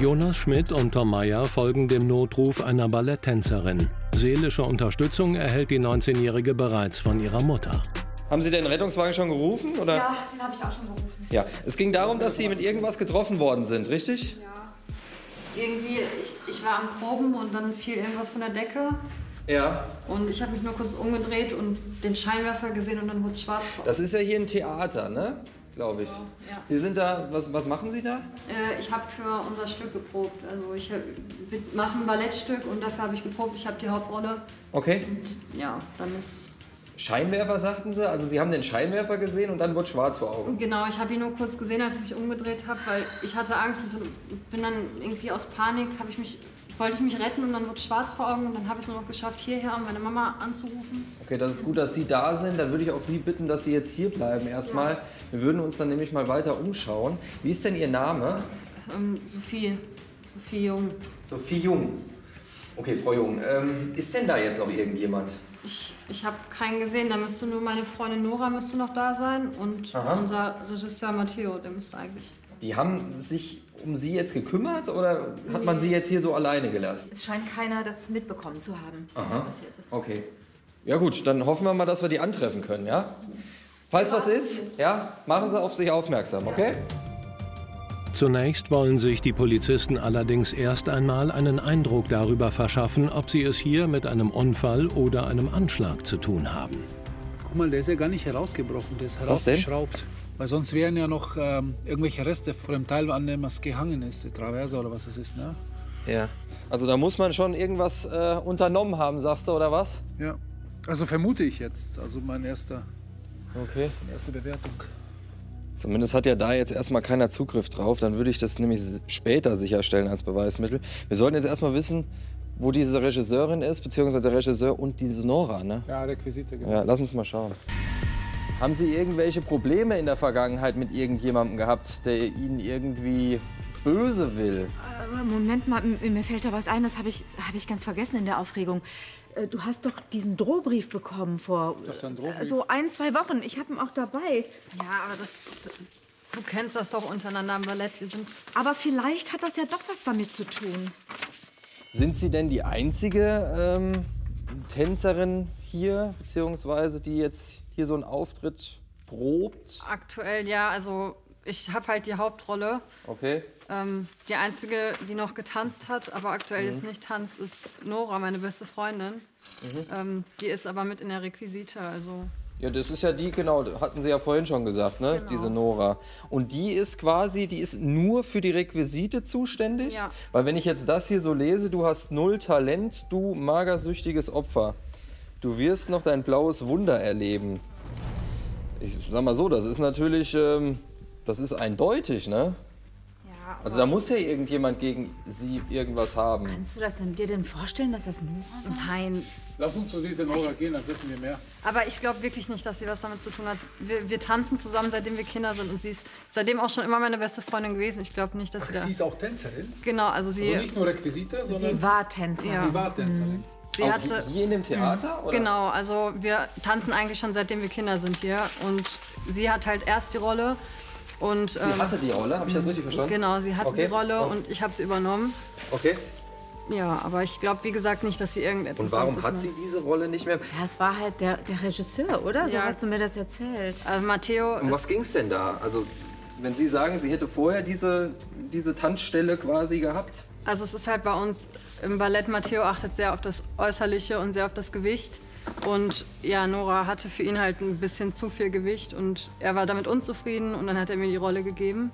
Jonas Schmidt und Tom Meyer folgen dem Notruf einer Balletttänzerin. Seelische Unterstützung erhält die 19-Jährige bereits von ihrer Mutter. Haben Sie den Rettungswagen schon gerufen? Oder? Ja, den habe ich auch schon gerufen. Ja, es ging darum, dass Sie mit irgendwas getroffen worden sind, richtig? Ja. Irgendwie, ich, ich war am Proben und dann fiel irgendwas von der Decke. Ja. Und ich habe mich nur kurz umgedreht und den Scheinwerfer gesehen und dann wurde es schwarz vor. Das ist ja hier ein Theater, ne? Glaube ich. Ja. Sie sind da, was, was machen Sie da? Äh, ich habe für unser Stück geprobt. Also ich, äh, wir machen ein Ballettstück und dafür habe ich geprobt. Ich habe die Hauptrolle. Okay. Und ja, dann ist... Scheinwerfer sagten Sie? Also Sie haben den Scheinwerfer gesehen und dann wurde schwarz vor Augen. Genau, ich habe ihn nur kurz gesehen, als ich mich umgedreht habe, weil ich hatte Angst und bin dann irgendwie aus Panik, habe ich mich, wollte ich mich retten und dann wurde schwarz vor Augen und dann habe ich es nur noch geschafft, hierher, um meine Mama anzurufen. Okay, das ist gut, dass Sie da sind. Dann würde ich auch Sie bitten, dass Sie jetzt hier bleiben erstmal. Wir würden uns dann nämlich mal weiter umschauen. Wie ist denn Ihr Name? Ähm, Sophie, Sophie Jung. Sophie Jung. Okay, Frau Jung. Ähm, ist denn da jetzt noch irgendjemand? Ich, ich habe keinen gesehen, da müsste nur meine Freundin Nora müsste noch da sein und Aha. unser Regisseur Matteo, der müsste eigentlich. Die haben sich um Sie jetzt gekümmert oder hat man Sie jetzt hier so alleine gelassen? Es scheint keiner das mitbekommen zu haben, was Aha. passiert ist. Okay. Ja gut, dann hoffen wir mal, dass wir die antreffen können, ja? Falls was ist, ja, machen Sie auf sich aufmerksam, okay? Zunächst wollen sich die Polizisten allerdings erst einmal einen Eindruck darüber verschaffen, ob sie es hier mit einem Unfall oder einem Anschlag zu tun haben. Guck mal, der ist ja gar nicht herausgebrochen, der ist Was denn? herausgeschraubt. Weil sonst wären ja noch ähm, irgendwelche Reste von dem Teil, an dem es gehangen ist, die Traverse oder was es ist, ne? Ja. Also da muss man schon irgendwas äh, unternommen haben, sagst du, oder was? Ja. Also vermute ich jetzt, also mein erster, Okay. meine erste Bewertung. Zumindest hat ja da jetzt erstmal keiner Zugriff drauf. Dann würde ich das nämlich später sicherstellen als Beweismittel. Wir sollten jetzt erstmal wissen, wo diese Regisseurin ist, beziehungsweise der Regisseur und diese Nora, ne? Ja, Requisite, genau. Ja, lass uns mal schauen. Haben Sie irgendwelche Probleme in der Vergangenheit mit irgendjemandem gehabt, der Ihnen irgendwie böse will? Moment mal, mir fällt da was ein, das habe ich, hab ich ganz vergessen in der Aufregung. Äh, Du hast doch diesen Drohbrief bekommen vor Das ist ein Drohbrief? äh, so ein, zwei Wochen. Ich habe ihn auch dabei. Ja, aber das, das du kennst das doch untereinander im Ballett. Wir sind Aber vielleicht hat das ja doch was damit zu tun. Sind Sie denn die einzige ähm, Tänzerin hier, beziehungsweise die jetzt hier so einen Auftritt probt? aktuell ja, also ich habe halt die Hauptrolle. Okay. Ähm, die einzige, die noch getanzt hat, aber aktuell jetzt nicht tanzt, ist Nora, meine beste Freundin. Ähm, die ist aber mit in der Requisite, also Ja, das ist ja die, genau, hatten Sie ja vorhin schon gesagt, ne? Genau. Diese Nora. Und die ist quasi, die ist nur für die Requisite zuständig? Ja. Weil wenn ich jetzt das hier so lese, du hast null Talent, du magersüchtiges Opfer. Du wirst noch dein blaues Wunder erleben. Ich sag mal so, das ist natürlich, ähm, das ist eindeutig, ne? Ja, Also da muss ja irgendjemand gegen sie irgendwas haben. Kannst du das denn, dir denn vorstellen, dass das Nora war? nein. Lass uns zu dieser Nora gehen, dann wissen wir mehr. Aber ich glaube wirklich nicht, dass sie was damit zu tun hat. Wir, wir tanzen zusammen, seitdem wir Kinder sind und sie ist seitdem auch schon immer meine beste Freundin gewesen. Ich glaube nicht, dass sie da... Sie ist auch Tänzerin? Genau, also sie, Also nicht nur Requisite, sondern Sie war Tänzerin. Ja. sie war Tänzerin. Sie Auch hatte... hier in dem Theater? Oder? Genau, also wir tanzen eigentlich schon seitdem wir Kinder sind hier. Und sie hat halt erst die Rolle und... Sie ähm, hatte die Rolle, habe ich das richtig verstanden? Genau, sie hatte Okay. die Rolle Oh. und ich habe sie übernommen. Okay. Ja, aber ich glaube, wie gesagt, nicht, dass sie irgendetwas Und warum hat sie diese Rolle nicht mehr? Ja, es war halt der, der Regisseur, oder? So Ja. hast du mir das erzählt. Also Matteo Um was ging es denn da? Also, wenn Sie sagen, sie hätte vorher diese, diese Tanzstelle quasi gehabt? Also es ist halt bei uns im Ballett, Matteo achtet sehr auf das Äußerliche und sehr auf das Gewicht. Und ja, Nora hatte für ihn halt ein bisschen zu viel Gewicht und er war damit unzufrieden und dann hat er mir die Rolle gegeben.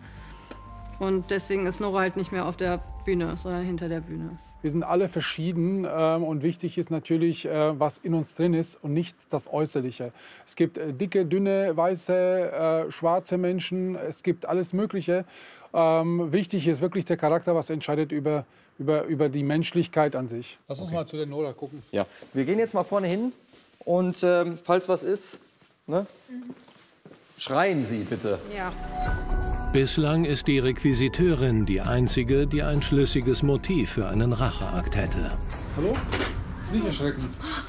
Und deswegen ist Nora halt nicht mehr auf der Bühne, sondern hinter der Bühne. Wir sind alle verschieden ähm, und wichtig ist natürlich, äh, was in uns drin ist und nicht das Äußerliche. Es gibt äh, dicke, dünne, weiße, äh, schwarze Menschen, es gibt alles Mögliche. Ähm, wichtig ist wirklich der Charakter, was entscheidet über, über, über die Menschlichkeit an sich. Lass uns mal zu der Nora gucken. Ja. Wir gehen jetzt mal vorne hin und ähm, falls was ist, ne? schreien Sie bitte. Ja. Bislang ist die Requisiteurin die einzige, die ein schlüssiges Motiv für einen Racheakt hätte. Hallo? Nicht erschrecken.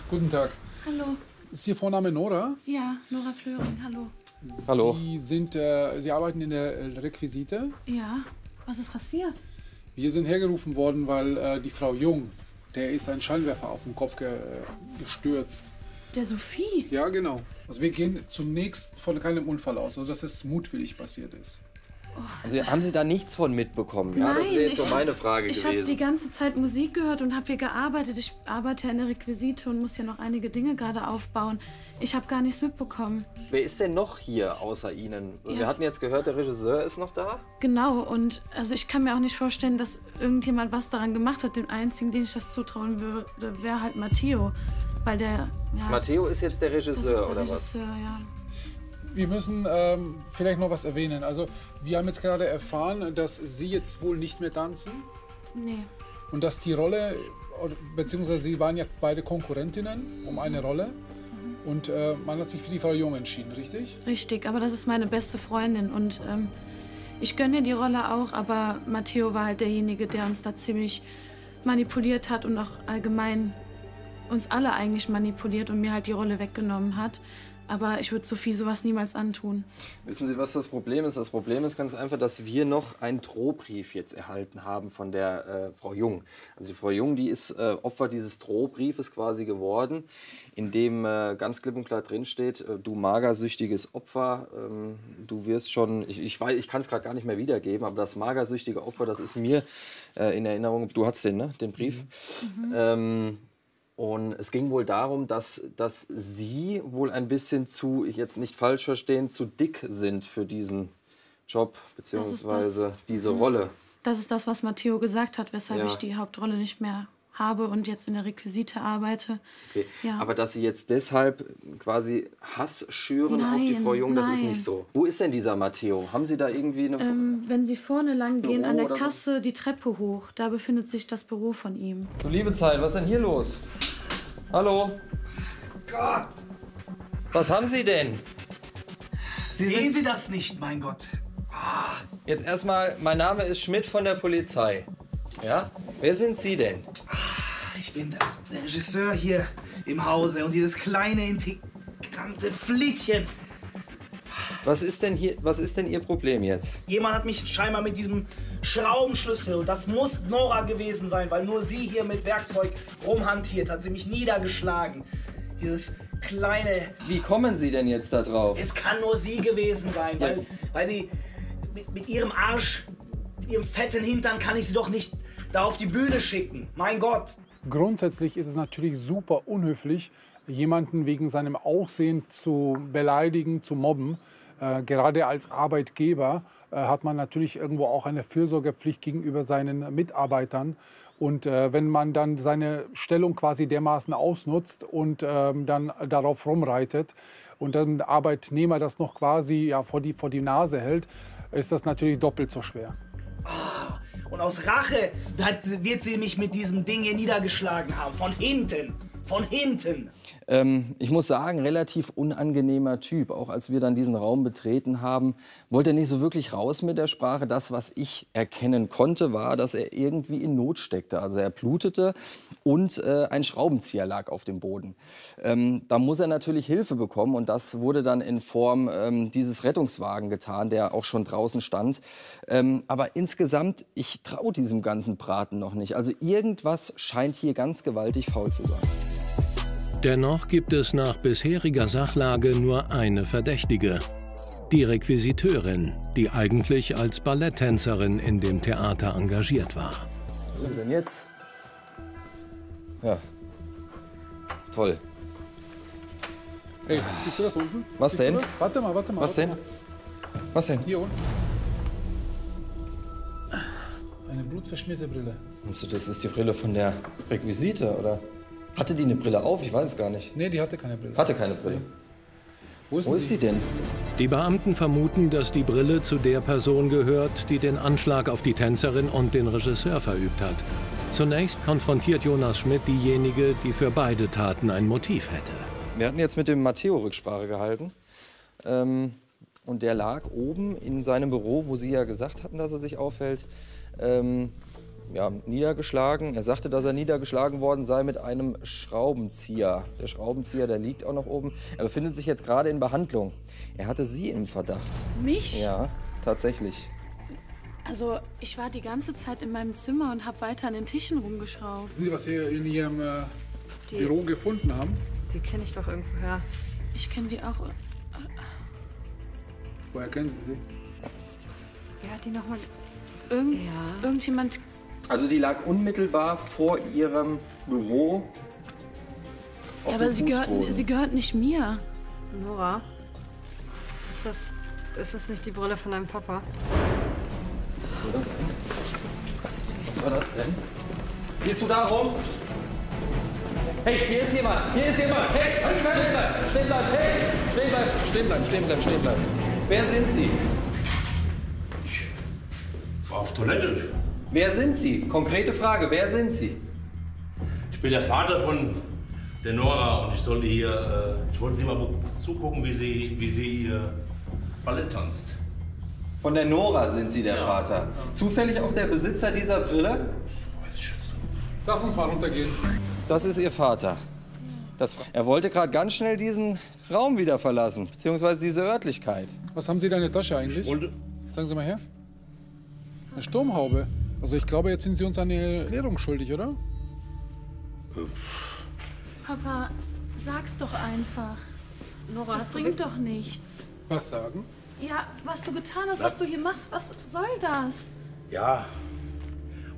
Guten Tag. Hallo. Ist Ihr Vorname Nora? Ja, Nora Flöring, hallo. Hallo. Sie, sind, äh, Sie arbeiten in der äh, Requisite. Ja, was ist passiert? Wir sind hergerufen worden, weil äh, die Frau Jung, der ist ein Scheinwerfer auf den Kopf ge gestürzt. Der Sophie? Ja, genau. Also wir gehen zunächst von keinem Unfall aus, also dass es mutwillig passiert ist. Also haben Sie da nichts von mitbekommen? Ja, das wäre jetzt so ich meine Frage Ich habe die gewesen. ganze Zeit Musik gehört und habe hier gearbeitet. Ich arbeite ja in der Requisite und muss hier noch einige Dinge gerade aufbauen. Ich habe gar nichts mitbekommen. Wer ist denn noch hier außer Ihnen? Wir Ja. hatten jetzt gehört, der Regisseur ist noch da. Genau, und also ich kann mir auch nicht vorstellen, dass irgendjemand was daran gemacht hat. Den einzigen, den ich das zutrauen würde, wäre halt Matteo. Weil der, ja, Matteo ist jetzt der Regisseur, der oder was? Regisseur, ja. Wir müssen ähm, vielleicht noch was erwähnen. Also wir haben jetzt gerade erfahren, dass Sie jetzt wohl nicht mehr tanzen Nee. und dass die Rolle, beziehungsweise Sie waren ja beide Konkurrentinnen um eine Rolle und äh, man hat sich für die Frau Jung entschieden, richtig? Richtig, aber das ist meine beste Freundin und ähm, ich gönne die Rolle auch, aber Matteo war halt derjenige, der uns da ziemlich manipuliert hat und auch allgemein uns alle eigentlich manipuliert und mir halt die Rolle weggenommen hat. Aber ich würde Sophie sowas niemals antun. Wissen Sie, was das Problem ist? Das Problem ist ganz einfach, dass wir noch einen Drohbrief jetzt erhalten haben von der äh, Frau Jung. Also die Frau Jung, die ist äh, Opfer dieses Drohbriefes quasi geworden, in dem äh, ganz klipp und klar drinsteht, äh, du magersüchtiges Opfer, ähm, du wirst schon, ich, ich, weiß- ich kann es gerade gar nicht mehr wiedergeben, aber das magersüchtige Opfer, das ist mir äh, in Erinnerung, du hattest den, ne, den Brief. Ähm, und es ging wohl darum, dass, dass sie wohl ein bisschen zu, ich jetzt nicht falsch verstehen, zu dick sind für diesen Job, beziehungsweise diese Rolle. Das ist das, was Matteo gesagt hat, weshalb Ja. ich die Hauptrolle nicht mehr habe und jetzt in der Requisite arbeite. Okay. Ja. Aber dass sie jetzt deshalb quasi Hass schüren auf die Nein, Frau Jung, das ist nein. nicht so. Wo ist denn dieser Matteo? Haben Sie da irgendwie eine. Ähm, wenn Sie vorne lang gehen, Büro an der oder so? Kasse die Treppe hoch, da befindet sich das Büro von ihm. du liebe Zeit, was ist denn hier los? Hallo? Gott! Was haben Sie denn? Sie Sehen sind Sie das nicht, mein Gott? jetzt erstmal, mein Name ist Schmidt von der Polizei. Ja? Wer sind Sie denn? Ich bin der, der Regisseur hier im Hause und dieses kleine, integrante Flittchen. Was ist denn hier, was ist denn Ihr Problem jetzt? Jemand hat mich scheinbar mit diesem Schraubenschlüssel, und das muss Nora gewesen sein, weil nur sie hier mit Werkzeug rumhantiert, hat sie mich niedergeschlagen. Dieses kleine, Wie kommen Sie denn jetzt da drauf? es kann nur sie gewesen sein, weil, Ja. weil sie mit, mit ihrem Arsch, mit ihrem fetten Hintern kann ich sie doch nicht da auf die Bühne schicken. Mein Gott. Grundsätzlich ist es natürlich super unhöflich, jemanden wegen seinem Aussehen zu beleidigen, zu mobben. Äh, gerade als Arbeitgeber äh, hat man natürlich irgendwo auch eine Fürsorgepflicht gegenüber seinen Mitarbeitern. Und äh, wenn man dann seine Stellung quasi dermaßen ausnutzt und ähm, dann darauf rumreitet und dann Arbeitnehmer das noch quasi ja, vor, die, vor die Nase hält, ist das natürlich doppelt so schwer. Und aus Rache wird sie mich mit diesem Ding hier niedergeschlagen haben. Von hinten. Von hinten. Ähm, ich muss sagen, relativ unangenehmer Typ. Auch als wir dann diesen Raum betreten haben, wollte er nicht so wirklich raus mit der Sprache. Das, was ich erkennen konnte, war, dass er irgendwie in Not steckte. Also er blutete und äh, ein Schraubenzieher lag auf dem Boden. Ähm, da muss er natürlich Hilfe bekommen und das wurde dann in Form ähm, dieses Rettungswagen getan, der auch schon draußen stand. Ähm, aber insgesamt, ich traue diesem ganzen Braten noch nicht. Also irgendwas scheint hier ganz gewaltig faul zu sein. Dennoch gibt es nach bisheriger Sachlage nur eine Verdächtige. Die Requisiteurin, die eigentlich als Balletttänzerin in dem Theater engagiert war. Was ist denn jetzt? Ja. Toll. Hey, siehst du das unten? Was Siehst denn? das? Warte mal, warte mal. Was warte denn? Mal. Was denn? Hier unten. Eine blutverschmierte Brille. Meinst du, das ist die Brille von der Requisite, oder? Hatte die eine Brille auf? Ich weiß es gar nicht. Nee, die hatte keine Brille. Hatte keine Brille. Wo ist, Wo ist die? sie denn? Die Beamten vermuten, dass die Brille zu der Person gehört, die den Anschlag auf die Tänzerin und den Regisseur verübt hat. Zunächst konfrontiert Jonas Schmidt diejenige, die für beide Taten ein Motiv hätte. Wir hatten jetzt mit dem Matteo Rücksprache gehalten. Ähm, und der lag oben in seinem Büro, wo Sie ja gesagt hatten, dass er sich aufhält, ähm, ja, niedergeschlagen. Er sagte, dass er niedergeschlagen worden sei mit einem Schraubenzieher. Der Schraubenzieher, der liegt auch noch oben. Er befindet sich jetzt gerade in Behandlung. Er hatte Sie im Verdacht. Mich? Ja, tatsächlich. Also, ich war die ganze Zeit in meinem Zimmer und habe weiter an den Tischen rumgeschraubt. Wissen Sie, was Sie in Ihrem äh, Die, Büro gefunden haben? die kenne ich doch irgendwoher. Ich kenne die auch. Woher kennen Sie sie? Wer hat die nochmal? Irgend, Ja. Irgendjemand. Also die lag unmittelbar vor ihrem Büro. Auf Ja, aber sie gehört, sie gehört nicht mir. Nora? Ist das, ist das nicht die Brille von deinem Papa? Was war das denn? Was war das denn? Gehst du da rum? Hey, hier ist jemand! Hier ist jemand! Hey, stehen bleiben! Stehen bleiben! Hey! Stehen bleiben! Stehen bleiben! Stehen bleiben! Stehen bleiben! Wer sind Sie? War auf Toilette. Wer sind Sie? Konkrete Frage, wer sind Sie? Ich bin der Vater von der Nora und ich sollte hier, äh, ich wollte sie mal zugucken, wie sie, wie sie ihr Ballett tanzt. Von der Nora sind Sie der Vater. Zufällig auch der Besitzer dieser Brille? Weiß ich jetzt. Lass uns mal runtergehen. Das ist Ihr Vater. Das, er wollte gerade ganz schnell diesen Raum wieder verlassen, beziehungsweise diese Örtlichkeit. Was haben Sie in der Tasche eigentlich? Wollte, Sagen Sie mal her. Eine Sturmhaube. Also ich glaube, jetzt sind Sie uns eine Erklärung schuldig, oder? Papa, sag's doch einfach. Nora, Das bringt doch nichts. Was sagen? Ja, was du getan hast, was du hier machst, was soll das? ja.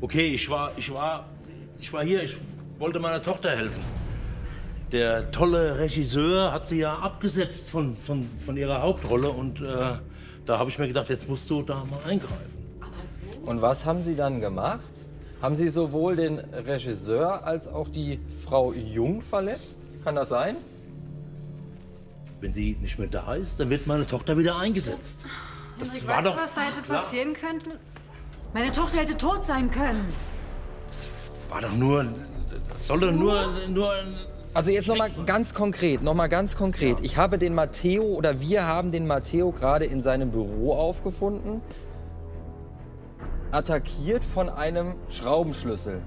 Okay, ich war, ich war, ich war hier, ich wollte meiner Tochter helfen. Der tolle Regisseur hat sie ja abgesetzt von, von, von ihrer Hauptrolle und äh, da habe ich mir gedacht, jetzt musst du da mal eingreifen. Und was haben Sie dann gemacht? Haben Sie sowohl den Regisseur als auch die Frau Jung verletzt? Kann das sein? Wenn sie nicht mehr da ist, dann wird meine Tochter wieder eingesetzt. Das Henrik, war weißt doch was da hätte klar. passieren können? Meine Tochter hätte tot sein können. War doch nur, das soll doch nur, nur Also jetzt nochmal ganz konkret, nochmal ganz konkret. Ich habe den Matteo oder wir haben den Matteo gerade in seinem Büro aufgefunden. Attackiert von einem Schraubenschlüssel.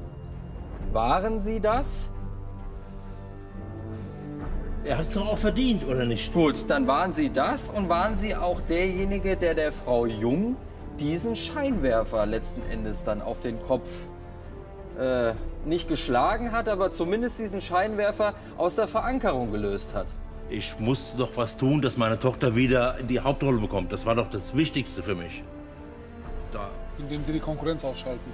Waren Sie das? Er hat es doch auch verdient, oder nicht? Gut, dann waren Sie das und waren Sie auch derjenige, der der Frau Jung diesen Scheinwerfer letzten Endes dann auf den Kopf äh, nicht geschlagen hat, aber zumindest diesen Scheinwerfer aus der Verankerung gelöst hat. Ich musste doch was tun, dass meine Tochter wieder in die Hauptrolle bekommt. Das war doch das Wichtigste für mich. Da. Indem Sie die Konkurrenz ausschalten.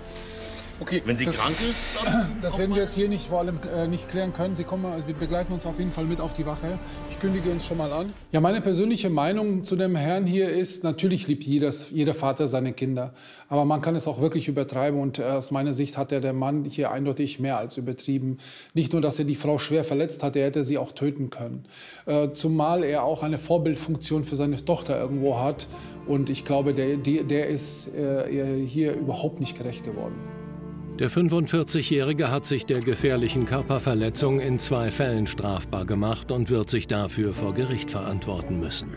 Okay, Wenn sie das, krank ist, dann Das werden wir jetzt hier nicht, vor allem äh, nicht klären können. Sie kommen, mal- wir begleiten uns auf jeden Fall mit auf die Wache. Ich kündige uns schon mal an. Ja, meine persönliche Meinung zu dem Herrn hier ist, natürlich liebt jedes, jeder Vater seine Kinder. Aber man kann es auch wirklich übertreiben. Und äh, aus meiner Sicht hat er der Mann hier eindeutig mehr als übertrieben. Nicht nur, dass er die Frau schwer verletzt hat, er hätte sie auch töten können. Äh, zumal er auch eine Vorbildfunktion für seine Tochter irgendwo hat. Und ich glaube, der, der ist äh, hier überhaupt nicht gerecht geworden. Der 45-Jährige hat sich der gefährlichen Körperverletzung in zwei Fällen strafbar gemacht und wird sich dafür vor Gericht verantworten müssen.